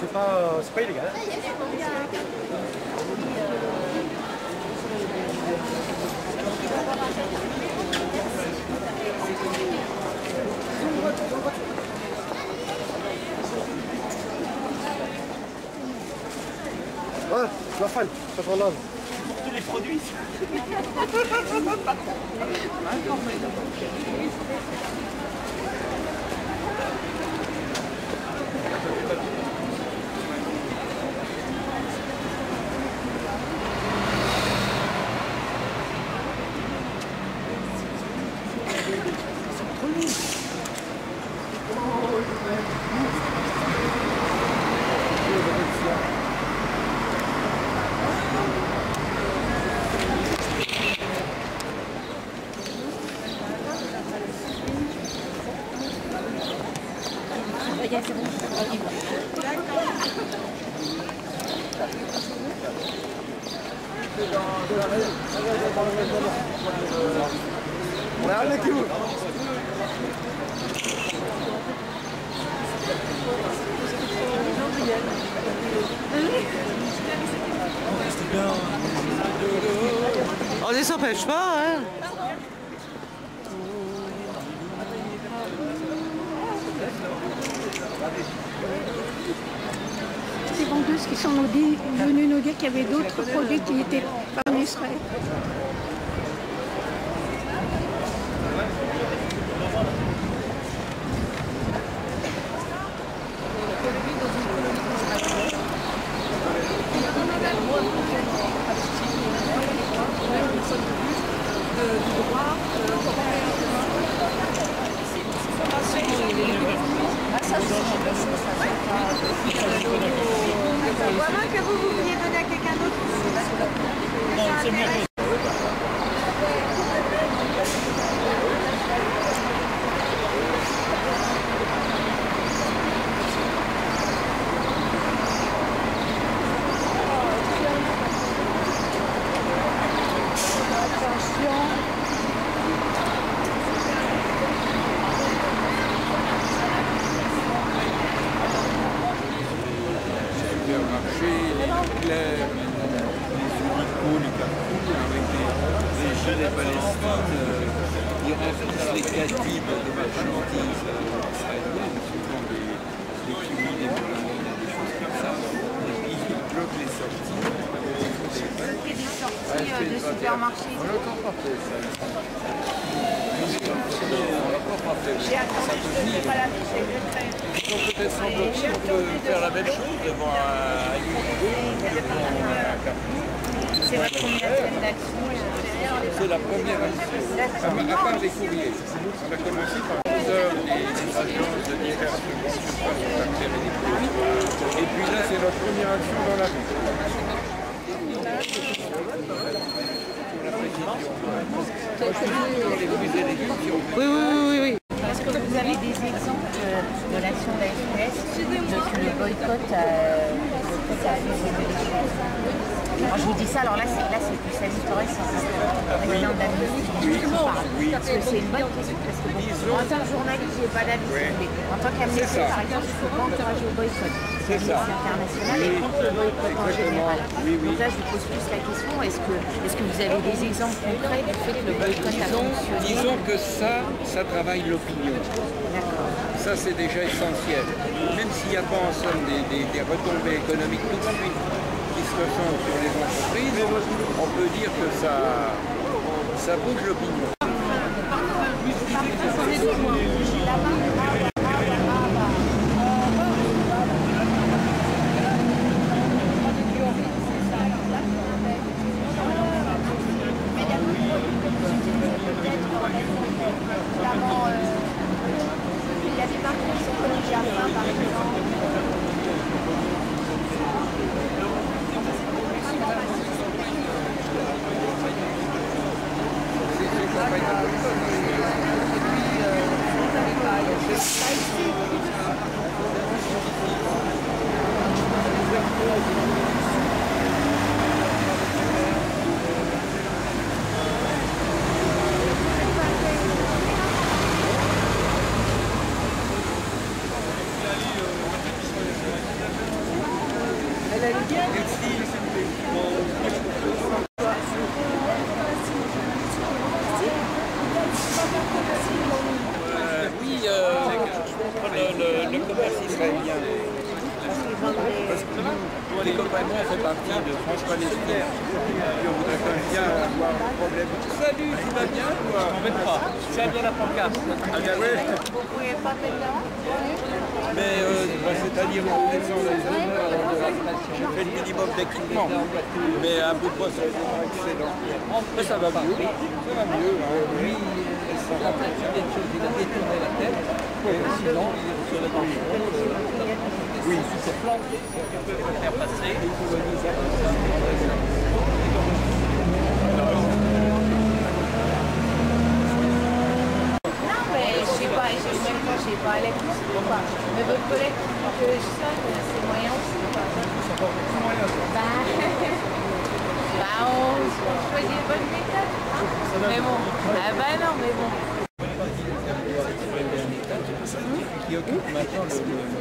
c'est pas, c'est pas illégal. Ouais, tu vas fan, ça t'en lave. Tous les produits. Regarde qui vous. S'empêche pas, hein Ces vendeuses qui sont venues nous dire qu'il y avait d'autres produits qui étaient pas en Israël. Voilà que vous, vous vouliez donner à quelqu'un d'autre. Supermarché, les Leclerc, les Unico, les Carrefour, avec les, gilets Palestine, euh, ils remplissent les cantines de marchandises euh, israéliennes, souvent des, des kiwis, des bananes, des choses comme ça, et puis ils bloquent les sorties. A des sorties. On la ont peut-être sans doute on peut faire la même chose devant un C'est votre première semaine d'action. C'est la première action. À, part les courriers. On a commencé par des agences de diverses les. Et puis là, c'est notre première action dans la rue. Les fruits et légumes qui ont Oui, oui, oui, oui. Est-ce que vous avez des exemples euh, de l'action de la FPS depuis le boycott euh, le boycott a fait évoluer les choses? Alors je vous dis ça, alors là c'est là c'est plus Torres, c'est le président de la ministre qui parle. Parce que c'est une bonne question, en tant que journaliste, j'ai pas d'avis, mais en tant qu'amnistie, ça. par exemple, il ne faut pas encourager au boycott. C'est ça. Oui. est contre le boycott en général. Oui, oui. Donc là, je vous pose plus la question, est-ce que, est que vous avez des exemples concrets du fait que le boycott a Disons, fonctionné disons que ça, ça travaille l'opinion. Ça, c'est déjà essentiel. Même s'il n'y a pas en somme des, des- des retombées économiques tout de suite qui se ressentent sur les entreprises, on peut dire que ça, ça bouge l'opinion. Notamment, euh, il y a des marques qui sont connues à fin, par exemple. Ces ces compagnies le, le commerce israélien. Parce que nous, pour les compagnons, on fait partie de France Palestine. Puis on voudrait quand même bien avoir un problème. Salut, tu vas bien toi? C'est bien la pancarte. Ah bien ouais. Vous pouvez pas mettre là Mais euh, bah, c'est-à-dire on descend les honneurs, je fais le minimum d'équipement. Mais un bout de les honneurs excellent. Mais ça va mieux. Ça va mieux. hein. Lui, il a fait des choses, il a détourné la tête. Sinon, il est sur le marché. Oui. Sur ses plans, on peut le faire passer. Non, mais je sais pas, je sais pas, je sais pas pas. Mais votre collègue que je sonne, c'est moyen aussi pas Bah, bah on, choisit les bonnes méthodes. hein. Ah bah non, mais bon. qui occupe maintenant le,